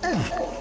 Oh.